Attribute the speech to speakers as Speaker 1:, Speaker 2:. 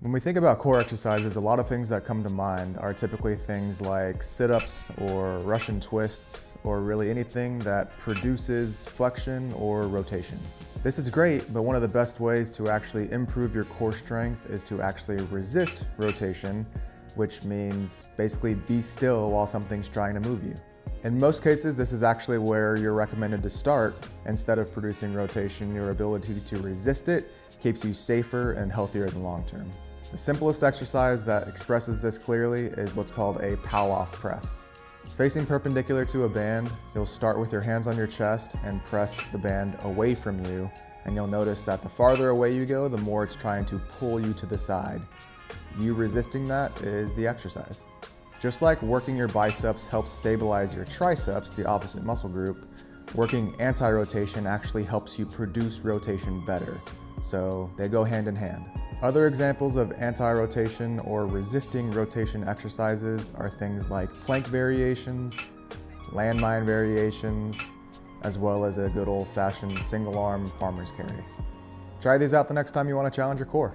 Speaker 1: When we think about core exercises, a lot of things that come to mind are typically things like sit-ups or Russian twists or really anything that produces flexion or rotation. This is great, but one of the best ways to actually improve your core strength is to actually resist rotation, which means basically be still while something's trying to move you. In most cases, this is actually where you're recommended to start. Instead of producing rotation, your ability to resist it keeps you safer and healthier in the long term. The simplest exercise that expresses this clearly is what's called a Pallof press. Facing perpendicular to a band, you'll start with your hands on your chest and press the band away from you, and you'll notice that the farther away you go, the more it's trying to pull you to the side. You resisting that is the exercise. Just like working your biceps helps stabilize your triceps, the opposite muscle group, working anti-rotation actually helps you produce rotation better. So they go hand in hand. Other examples of anti-rotation or resisting rotation exercises are things like plank variations, landmine variations, as well as a good old-fashioned single arm farmer's carry. Try these out the next time you want to challenge your core.